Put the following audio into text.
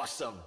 awesome.